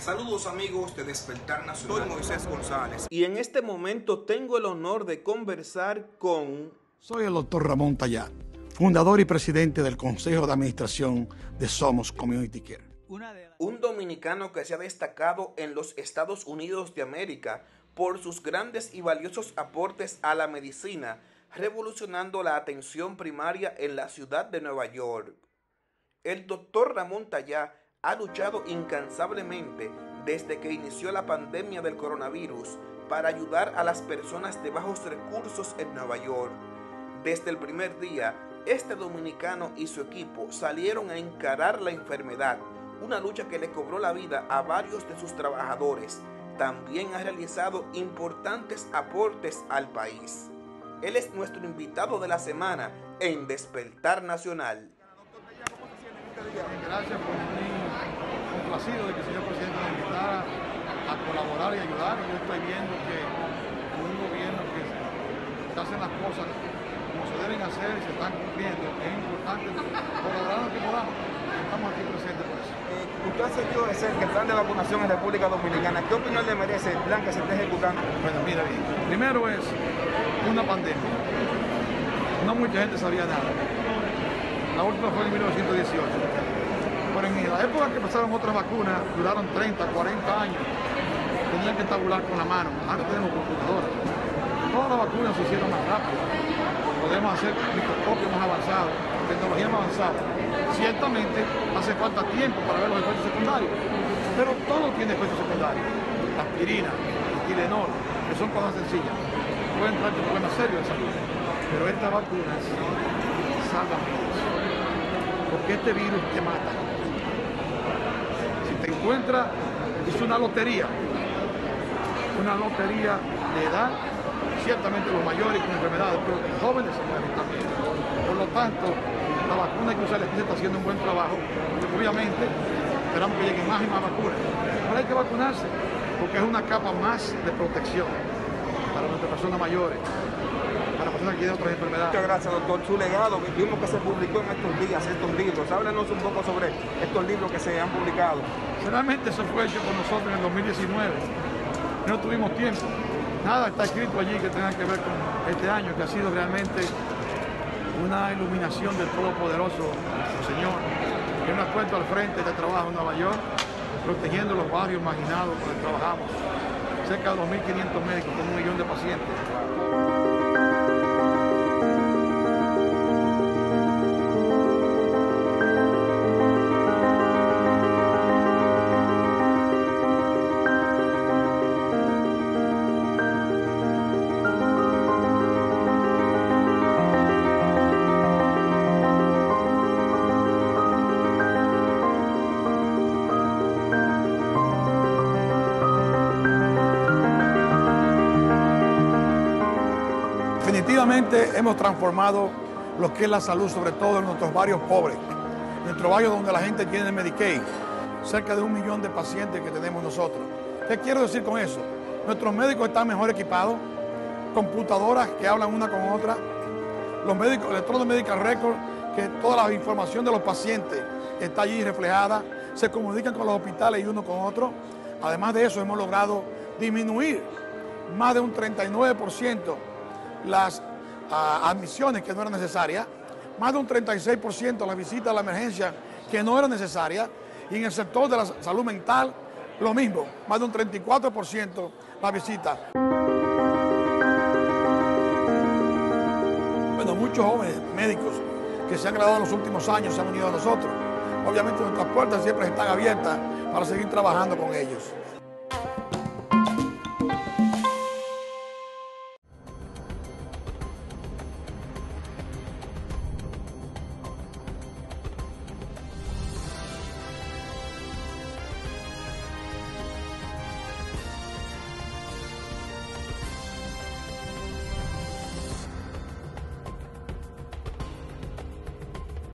Saludos amigos de Despertar Nacional. Soy Moisés González. Y en este momento tengo el honor de conversar con... Soy el doctor Ramón Tallá, fundador y presidente del Consejo de Administración de Somos Community Care. Un dominicano que se ha destacado en los Estados Unidos de América por sus grandes y valiosos aportes a la medicina, revolucionando la atención primaria en la ciudad de Nueva York. El doctor Ramón Tallá ha luchado incansablemente desde que inició la pandemia del coronavirus para ayudar a las personas de bajos recursos en Nueva York. Desde el primer día, este dominicano y su equipo salieron a encarar la enfermedad, una lucha que le cobró la vida a varios de sus trabajadores. También ha realizado importantes aportes al país. Él es nuestro invitado de la semana en Despertar Nacional. Gracias por venir complacido de que el señor presidente nos invitara a colaborar y ayudar. Yo estoy viendo que un gobierno que se hacen las cosas como se deben hacer y se están cumpliendo. Es importante colaborar lo que podamos. Estamos aquí presentes por eso. Usted ha seguido de cerca el plan de vacunación en República Dominicana. ¿Qué opinión le merece el plan que se está ejecutando? Bueno, mira bien. Primero es una pandemia. No mucha gente sabía nada. La última fue en 1918 pero en la época que pasaron otras vacunas, duraron 30, 40 años, tenían que tabular con la mano. Ahora tenemos computadoras. Todas las vacunas se hicieron más rápido. Podemos hacer microscopios más avanzados, tecnología más avanzada. Ciertamente hace falta tiempo para ver los efectos secundarios, pero todo tiene efectos secundarios. La aspirina, el Tilenol, que son cosas sencillas. Pueden traer problemas serios de salud, pero estas vacunas salvan. Porque este virus te mata encuentra, es una lotería, una lotería de edad, ciertamente los mayores con enfermedades, pero los jóvenes se mueren también. Por lo tanto, la vacuna que usa la está haciendo un buen trabajo, obviamente esperamos que lleguen más y más vacunas. Pero hay que vacunarse, porque es una capa más de protección personas mayores, para personas que tienen otras enfermedades. Muchas gracias, doctor. Su legado, vimos que se publicó en estos días, estos libros. Háblanos un poco sobre estos libros que se han publicado. Realmente eso fue hecho por nosotros en el 2019. No tuvimos tiempo. Nada está escrito allí que tenga que ver con este año, que ha sido realmente una iluminación del Todopoderoso, Señor, que nos ha puesto al frente de trabajo en Nueva York, protegiendo los barrios marginados donde trabajamos. Cerca de 2.500 médicos con un millón de pacientes. Hemos transformado lo que es la salud, sobre todo en nuestros barrios pobres, nuestro barrio donde la gente tiene Medicaid, cerca de un millón de pacientes que tenemos nosotros. ¿Qué quiero decir con eso? Nuestros médicos están mejor equipados, computadoras que hablan una con otra, los médicos, electrones medical record, que toda la información de los pacientes está allí reflejada, se comunican con los hospitales y uno con otro. Además de eso, hemos logrado disminuir más de un 39% las ah, admisiones que no eran necesarias, más de un 36% las visitas a la emergencia que no eran necesarias, y en el sector de la salud mental lo mismo, más de un 34% las visitas. Bueno, muchos jóvenes médicos que se han graduado en los últimos años se han unido a nosotros. Obviamente nuestras puertas siempre están abiertas para seguir trabajando con ellos.